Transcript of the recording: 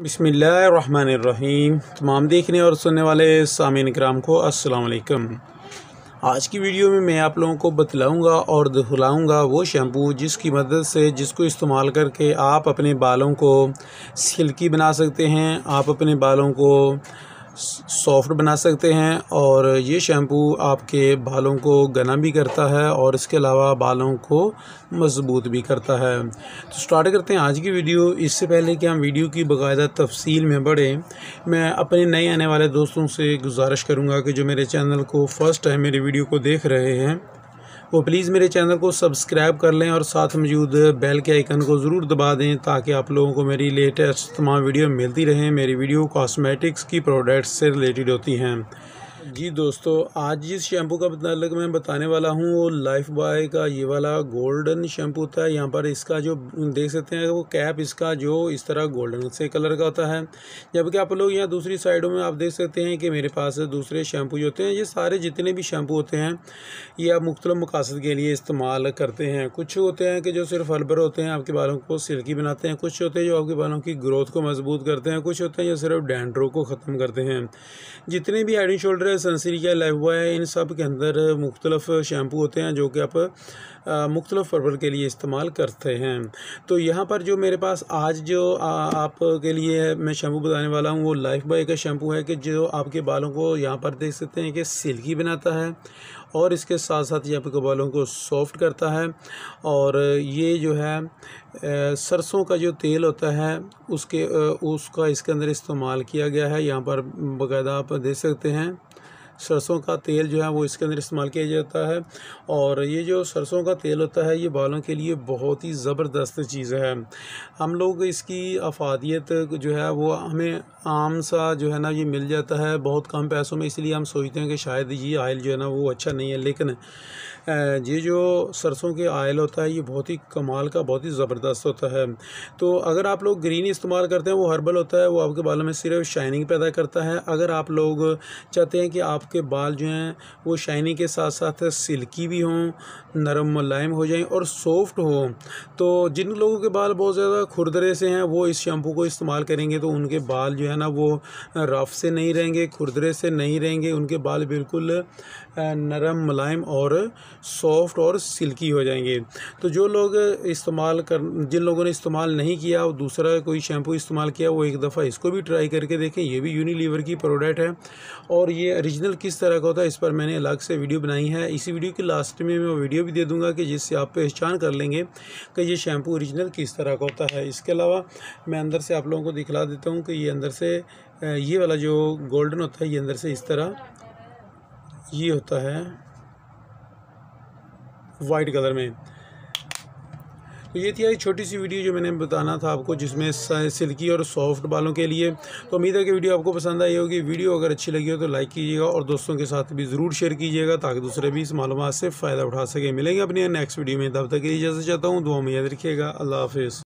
बिसमीम तमाम देखने और सुनने वाले सामिन कराम को असलकम आज की वीडियो में मैं आप लोगों को बतलाऊँगा और दिखलाऊँगा वो शैम्पू जिसकी मदद से जिसको इस्तेमाल करके आप अपने बालों को सिल्की बना सकते हैं। आप अपने बालों को सॉफ्ट बना सकते हैं और ये शैम्पू आपके बालों को गना भी करता है और इसके अलावा बालों को मज़बूत भी करता है। तो स्टार्ट करते हैं आज की वीडियो। इससे पहले कि हम वीडियो की बाकायदा तफसील में बढ़ें, मैं अपने नए आने वाले दोस्तों से गुजारिश करूँगा कि जो मेरे चैनल को फ़र्स्ट टाइम मेरी वीडियो को देख रहे हैं वो प्लीज़ मेरे चैनल को सब्सक्राइब कर लें और साथ मौजूद बेल के आइकन को ज़रूर दबा दें ताकि आप लोगों को मेरी लेटेस्ट तमाम वीडियो मिलती रहें, मेरी वीडियो कॉस्मेटिक्स की प्रोडक्ट्स से रिलेटेड होती हैं। जी दोस्तों, आज जिस शैम्पू का मतलब मैं बताने वाला हूँ, वो लाइफ बॉय का ये वाला गोल्डन शैम्पू होता है यहाँ पर इसका जो देख सकते हैं, वो कैप इसका जो इस तरह गोल्डन से कलर का होता है। जबकि आप लोग यहाँ दूसरी साइडों में आप देख सकते हैं कि मेरे पास दूसरे शैम्पू जो होते हैं, ये सारे जितने भी शैम्पू होते हैं, ये आप मुख्तलिफ़ मकासद के लिए इस्तेमाल करते हैं। कुछ होते हैं कि जो सिर्फ़ अलबर होते हैं, आपके बालों को सिल्की बनाते हैं। कुछ होते हैं जो आपके बालों की ग्रोथ को मज़बूत करते हैं। कुछ होते हैं जो सिर्फ़ डैंड्रो को ख़त्म करते हैं। जितने भी Head and Shoulder Lifebuoy है इन सब के अंदर मुख्तलफ़ शैम्पू होते हैं जो कि आप मुख्तलिफ़ पर्पल के लिए इस्तेमाल करते हैं। तो यहाँ पर जो मेरे पास आज जो आपके लिए मैं शैम्पू बताने वाला हूँ, वो लाइफ बॉय का शैम्पू है कि जो आपके बालों को यहाँ पर देख सकते हैं कि सिल्की बनाता है और इसके साथ साथ ये आपके बालों को सॉफ्ट करता है और ये जो है सरसों का जो तेल होता है, उसके उसका इसके अंदर इस्तेमाल किया गया है। यहाँ पर बाकायदा आप देख सकते हैं। सरसों का तेल जो है वो इसके अंदर इस्तेमाल किया जाता है। और ये जो सरसों का तेल होता है, ये बालों के लिए बहुत ही ज़बरदस्त चीज़ है। हम लोग इसकी अफादियत जो है वो हमें आम सा जो है ना ये मिल जाता है, बहुत कम पैसों में, इसलिए हम सोचते हैं कि शायद ये आयल जो है ना वो अच्छा नहीं है। लेकिन ये जो सरसों के आयल होता है, ये बहुत ही कमाल का, बहुत ही ज़बरदस्त होता है। तो अगर आप लोग ग्रीन इस्तेमाल करते हैं, वो हर्बल होता है, वो आपके बालों में सिर्फ़ शाइनिंग पैदा करता है। अगर आप लोग चाहते हैं कि आपके बाल जो हैं, वो शाइनिंग के साथ साथ सिल्की भी हों, नरम मुलायम हो जाएँ और सॉफ्ट हो। तो जिन लोगों के बाल बहुत ज़्यादा खुरदरे से हैं, वो इस शैम्पू को इस्तेमाल करेंगे तो उनके बाल जो है ना, वो रफ़ से नहीं रहेंगे, खुरदरे से नहीं रहेंगे, उनके बाल बिल्कुल नरम, मुलायम और सॉफ्ट और सिल्की हो जाएँगे। तो जो लोग इस्तेमाल कर, जिन लोगों ने इस्तेमाल नहीं किया और दूसरा कोई शैम्पू इस्तेमाल किया, वो एक दफ़ा इसको भी ट्राई करके देखें, ये भी यूनिलीवर की प्रोडक्ट है। और ये ओरिजिनल किस तरह का होता है, इस पर मैंने अलग से वीडियो बनाई है। इसी वीडियो के लास्ट में मैं वीडियो भी दे दूँगा कि जिससे आप पहचान कर लेंगे कि ये शैम्पू ओरिजिनल किस तरह का होता है। इसके अलावा मैं अंदर से आप लोगों को दिखला देता हूँ कि ये अंदर से ये वाला जो गोल्डन होता है, ये अंदर से इस तरह, ये होता है वाइट कलर में। तो ये थी एक छोटी सी वीडियो जो मैंने बताना था आपको, जिसमें सिल्की और सॉफ्ट बालों के लिए। तो उम्मीद है कि वीडियो आपको पसंद आई होगी। वीडियो अगर अच्छी लगी हो तो लाइक कीजिएगा और दोस्तों के साथ भी ज़रूर शेयर कीजिएगा, ताकि दूसरे भी इस मालूम से फ़ायदा उठा सकें। मिलेंगे अपने नेक्स्ट वीडियो में। तब तक इजाज़त चाहता हूँ। दुआ में याद रखिएगा। अल्लाह हाफिज़।